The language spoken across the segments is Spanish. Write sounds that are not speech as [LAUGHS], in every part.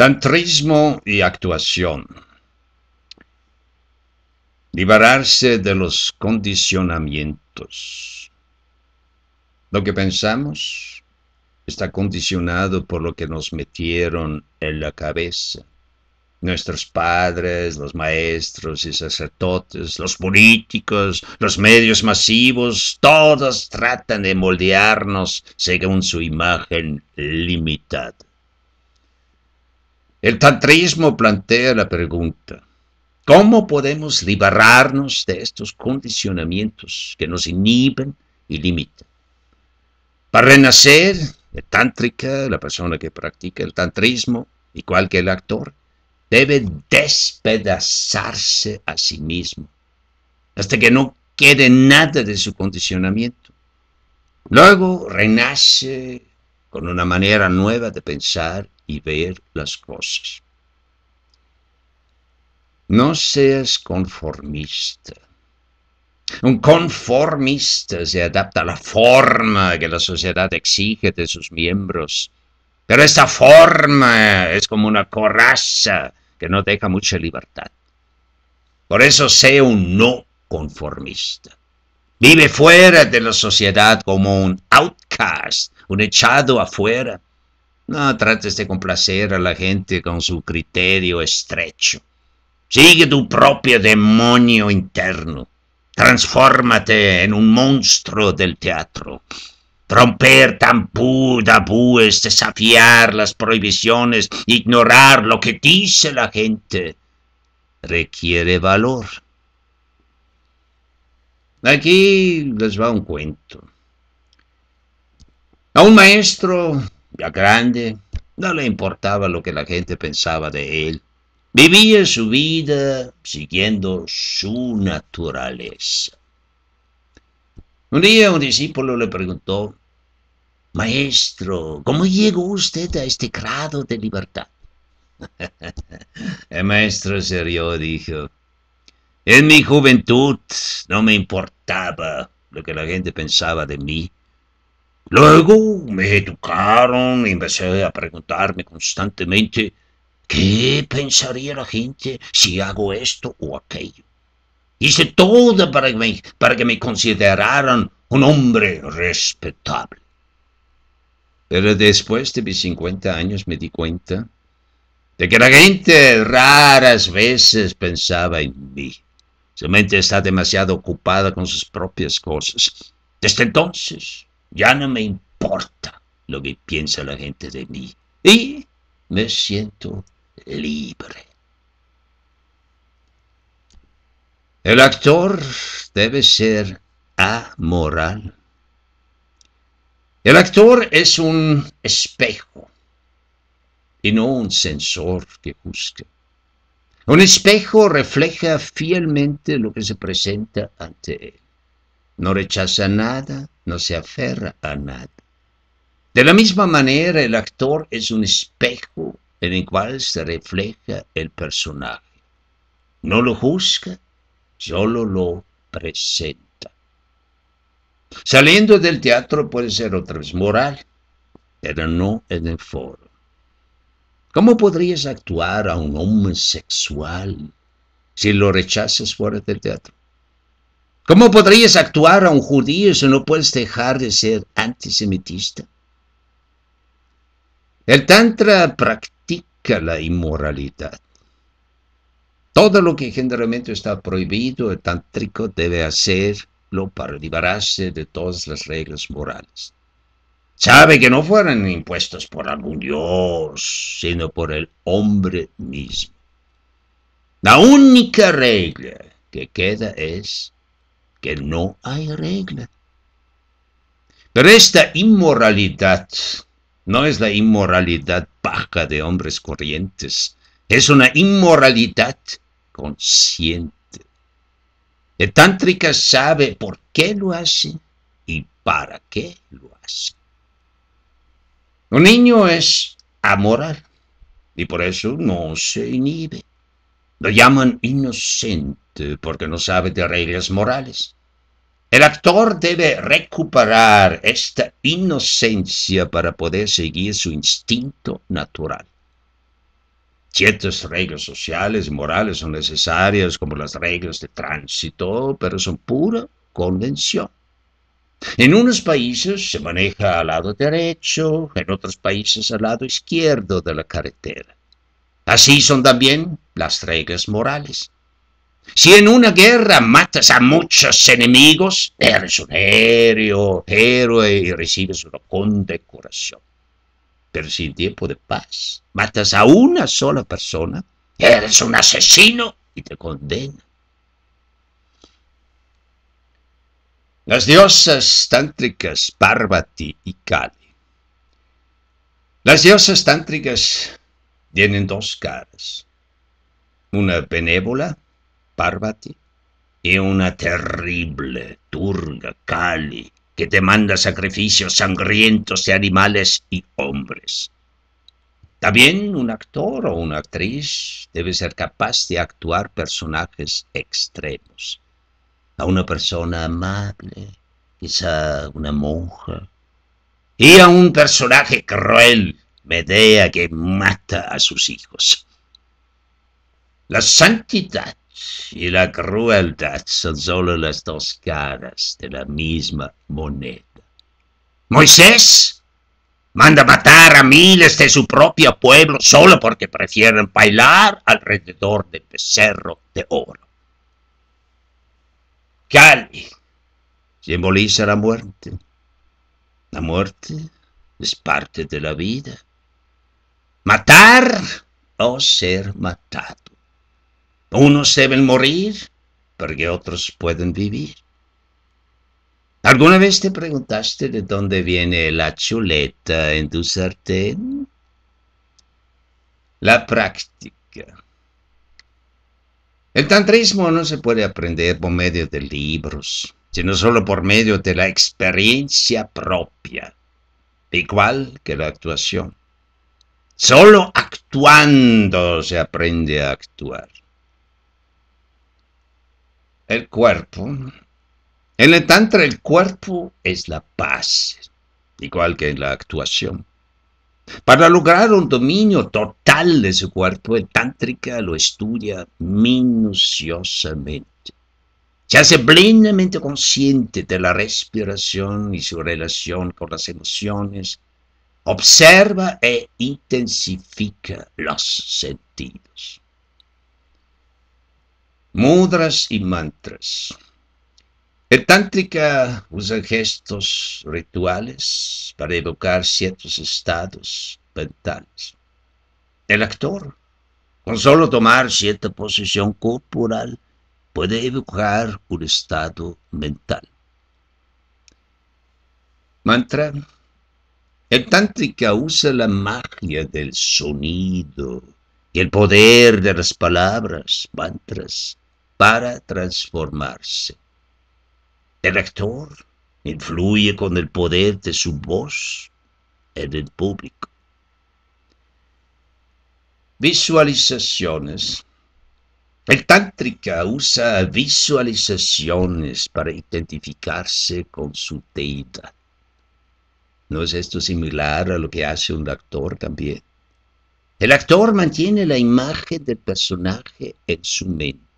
Tantrismo y actuación. Liberarse de los condicionamientos. Lo que pensamos está condicionado por lo que nos metieron en la cabeza. Nuestros padres, los maestros y sacerdotes, los políticos, los medios masivos, todos tratan de moldearnos según su imagen limitada. El tantrismo plantea la pregunta, ¿cómo podemos liberarnos de estos condicionamientos que nos inhiben y limitan? Para renacer, el tántrica, la persona que practica el tantrismo, igual que el actor, debe despedazarse a sí mismo, hasta que no quede nada de su condicionamiento. Luego renace con una manera nueva de pensar y ver las cosas. No seas conformista. Un conformista se adapta a la forma que la sociedad exige de sus miembros. Pero esta forma es como una coraza que no deja mucha libertad. Por eso sea un no conformista. Vive fuera de la sociedad como un outcast, un echado afuera. No trates de complacer a la gente con su criterio estrecho. Sigue tu propio demonio interno. Transfórmate en un monstruo del teatro. Romper tampú, tabúes, desafiar las prohibiciones, ignorar lo que dice la gente, requiere valor. Aquí les va un cuento. A un maestro ya grande, no le importaba lo que la gente pensaba de él. Vivía su vida siguiendo su naturaleza. Un día un discípulo le preguntó, Maestro, ¿cómo llegó usted a este grado de libertad? [LAUGHS] El maestro se rió dijo, en mi juventud no me importaba lo que la gente pensaba de mí. Luego me educaron y empecé a preguntarme constantemente qué pensaría la gente si hago esto o aquello. Hice todo para que me, para consideraran un hombre respetable. Pero después de mis 50 años me di cuenta de que la gente raras veces pensaba en mí. Su mente está demasiado ocupada con sus propias cosas. Desde entonces ya no me importa lo que piensa la gente de mí. Y me siento libre. El actor debe ser amoral. El actor es un espejo y no un sensor que juzga. Un espejo refleja fielmente lo que se presenta ante él. No rechaza nada, no se aferra a nada. De la misma manera, el actor es un espejo en el cual se refleja el personaje. No lo juzga, solo lo presenta. Saliendo del teatro puede ser otra vez moral, pero no en el foro. ¿Cómo podrías actuar a un hombre sexual si lo rechazas fuera del teatro? ¿Cómo podrías actuar a un judío si no puedes dejar de ser antisemitista? El Tantra practica la inmoralidad. Todo lo que generalmente está prohibido, el tántrico debe hacerlo para liberarse de todas las reglas morales. Sabe que no fueron impuestos por algún dios, sino por el hombre mismo. La única regla que queda es que no hay regla. Pero esta inmoralidad no es la inmoralidad baja de hombres corrientes, es una inmoralidad consciente. El tántrica sabe por qué lo hace y para qué lo hace. Un niño es amoral y por eso no se inhibe. Lo llaman inocente porque no sabe de reglas morales. El actor debe recuperar esta inocencia para poder seguir su instinto natural. Ciertas reglas sociales y morales son necesarias, como las reglas de tránsito, pero son pura convención. En unos países se maneja al lado derecho, en otros países al lado izquierdo de la carretera. Así son también las reglas morales. Si en una guerra matas a muchos enemigos, eres un héroe, héroe y recibes una condecoración. Pero si en tiempo de paz matas a una sola persona, eres un asesino y te condena. Las diosas tántricas Parvati y Kali. Las diosas tántricas tienen dos caras, una benévola, Parvati, y una terrible, Turga, Kali, que te manda sacrificios sangrientos de animales y hombres. También un actor o una actriz debe ser capaz de actuar personajes extremos. A una persona amable, quizá una monja, y a un personaje cruel, Medea, que mata a sus hijos. La santidad y la crueldad son solo las dos caras de la misma moneda. Moisés manda matar a miles de su propio pueblo solo porque prefieren bailar alrededor del becerro de oro. Cali simboliza la muerte. La muerte es parte de la vida. Matar o ser matado. Unos deben morir porque otros pueden vivir. ¿Alguna vez te preguntaste de dónde viene la chuleta en tu sartén? La práctica. El tantrismo no se puede aprender por medio de libros, sino solo por medio de la experiencia propia, igual que la actuación. Solo actuando se aprende a actuar el cuerpo. En el tantra el cuerpo es la paz, igual que en la actuación. Para lograr un dominio total de su cuerpo, el tántrica lo estudia minuciosamente. Se hace plenamente consciente de la respiración y su relación con las emociones. Observa e intensifica los sentidos. Mudras y mantras. El tántrica usa gestos rituales para evocar ciertos estados mentales. El actor, con solo tomar cierta posición corporal, puede evocar un estado mental. Mantra. El tántrica usa la magia del sonido y el poder de las palabras, mantras, para transformarse. El actor influye con el poder de su voz en el público. Visualizaciones. El tántrica usa visualizaciones para identificarse con su deidad. ¿No es esto similar a lo que hace un actor también? El actor mantiene la imagen del personaje en su mente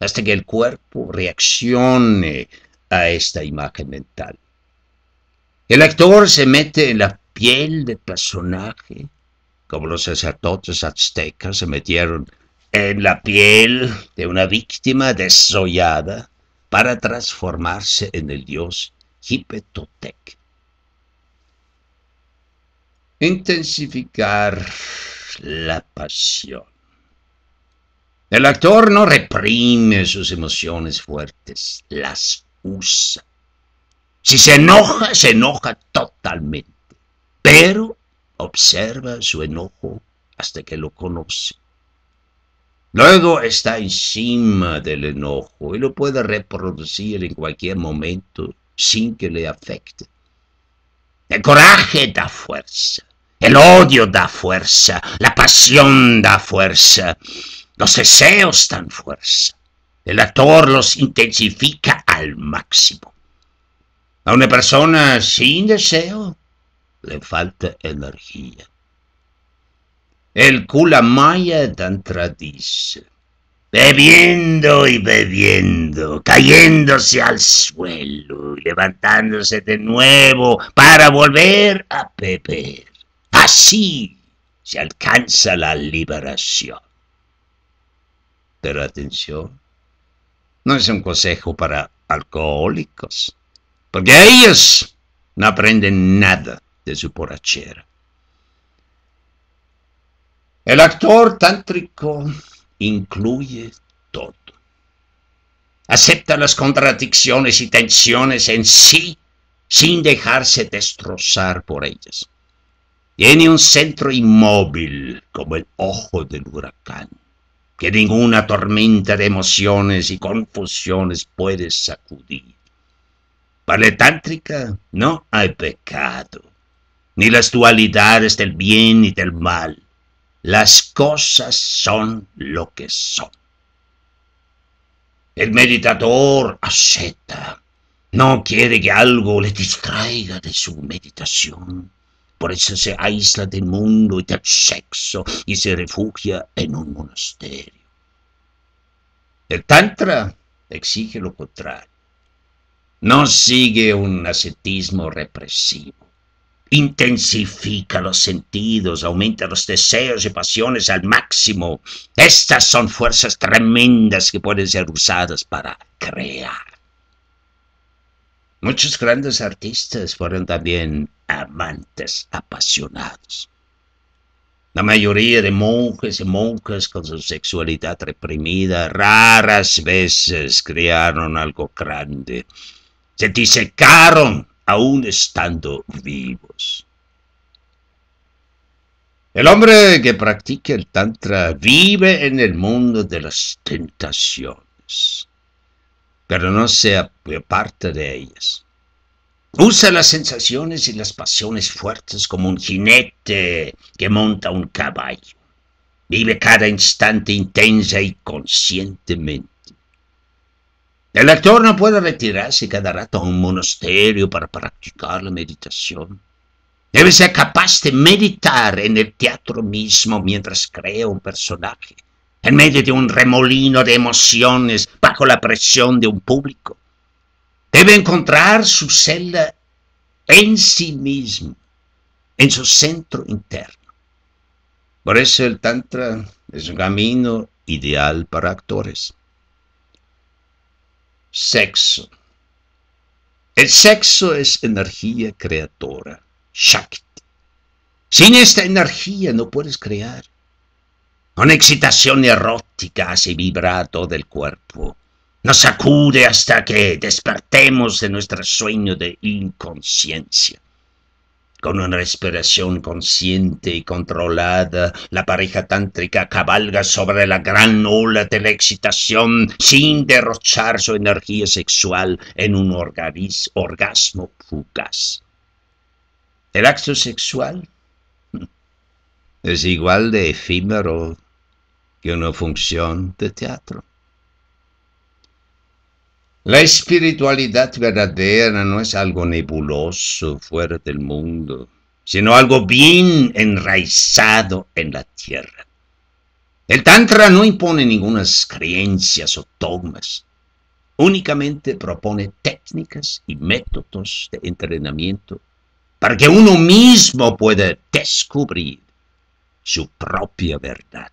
hasta que el cuerpo reaccione a esta imagen mental. El actor se mete en la piel del personaje, como los sacerdotes aztecas se metieron en la piel de una víctima desollada para transformarse en el dios Hipetotec. Intensificar la pasión. El actor no reprime sus emociones fuertes, las usa. Si se enoja, se enoja totalmente, pero observa su enojo hasta que lo conoce. Luego está encima del enojo y lo puede reproducir en cualquier momento sin que le afecte. El coraje da fuerza, el odio da fuerza, la pasión da fuerza. Los deseos dan fuerza. El actor los intensifica al máximo. A una persona sin deseo le falta energía. El Kulamaya Tantra dice, bebiendo y bebiendo, cayéndose al suelo y levantándose de nuevo para volver a beber. Así se alcanza la liberación. Atención, no es un consejo para alcohólicos, porque ellos no aprenden nada de su porachera. El actor tántrico incluye todo. Acepta las contradicciones y tensiones en sí sin dejarse destrozar por ellas. Tiene un centro inmóvil como el ojo del huracán que ninguna tormenta de emociones y confusiones puede sacudir. Para la tántrica no hay pecado, ni las dualidades del bien y del mal. Las cosas son lo que son. El meditador acepta, no quiere que algo le distraiga de su meditación. Por eso se aísla del mundo y del sexo y se refugia en un monasterio. El Tantra exige lo contrario. No sigue un ascetismo represivo. Intensifica los sentidos, aumenta los deseos y pasiones al máximo. Estas son fuerzas tremendas que pueden ser usadas para crear. Muchos grandes artistas fueron también amantes apasionados. La mayoría de monjes y monjas con su sexualidad reprimida raras veces crearon algo grande. Se disecaron aún estando vivos. El hombre que practica el Tantra vive en el mundo de las tentaciones pero no sea parte de ellas. Usa las sensaciones y las pasiones fuertes como un jinete que monta un caballo. Vive cada instante intensa y conscientemente. El actor no puede retirarse cada rato a un monasterio para practicar la meditación. Debe ser capaz de meditar en el teatro mismo mientras crea un personaje en medio de un remolino de emociones bajo la presión de un público. Debe encontrar su celda en sí mismo, en su centro interno. Por eso el Tantra es un camino ideal para actores. Sexo. El sexo es energía creadora, Shakti. Sin esta energía no puedes crear. Una excitación erótica hace vibrar todo el cuerpo. Nos sacude hasta que despertemos de nuestro sueño de inconsciencia. Con una respiración consciente y controlada, la pareja tántrica cabalga sobre la gran ola de la excitación sin derrochar su energía sexual en un orgasmo fugaz. El acto sexual [LAUGHS] es igual de efímero una función de teatro. La espiritualidad verdadera no es algo nebuloso fuera del mundo, sino algo bien enraizado en la tierra. El Tantra no impone ninguna creencias o dogmas, únicamente propone técnicas y métodos de entrenamiento para que uno mismo pueda descubrir su propia verdad.